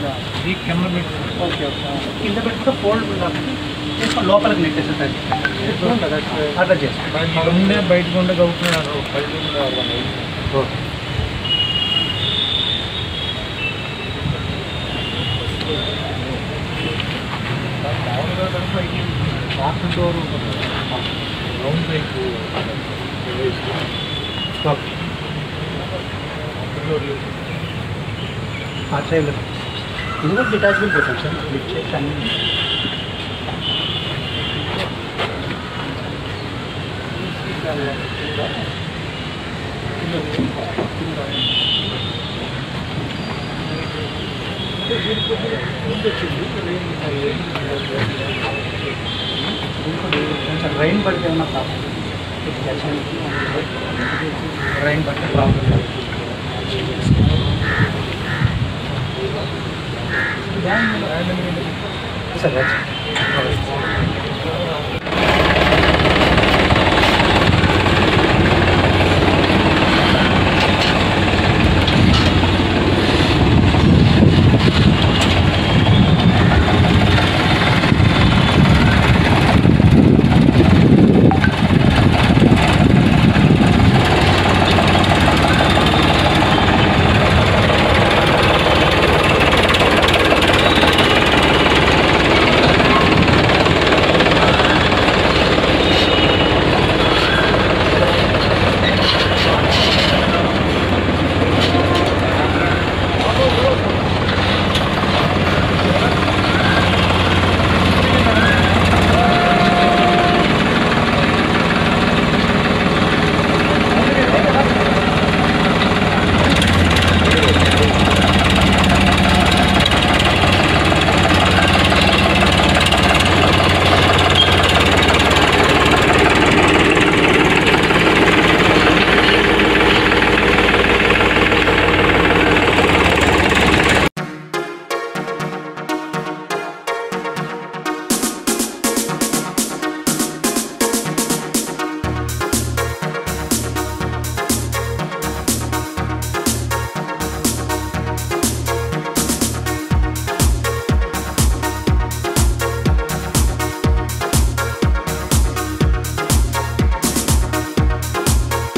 అదా ఇది కింద పెట్టి ఓకే ఓకే కింద పెట్టుకుంటే ఫోల్డ్ కాబట్టి చేసుకొని లోపలికి నెట్టేసేది అట్లా చేస్తాం ఉండే బయటకు ఉండే గౌతున్నాడు ఇది కూడా డిటాచబుల్ పెట్టాం Is it detachable protection? Which can rain पड़ते रेन पड़ते प्रॉब्लम so much.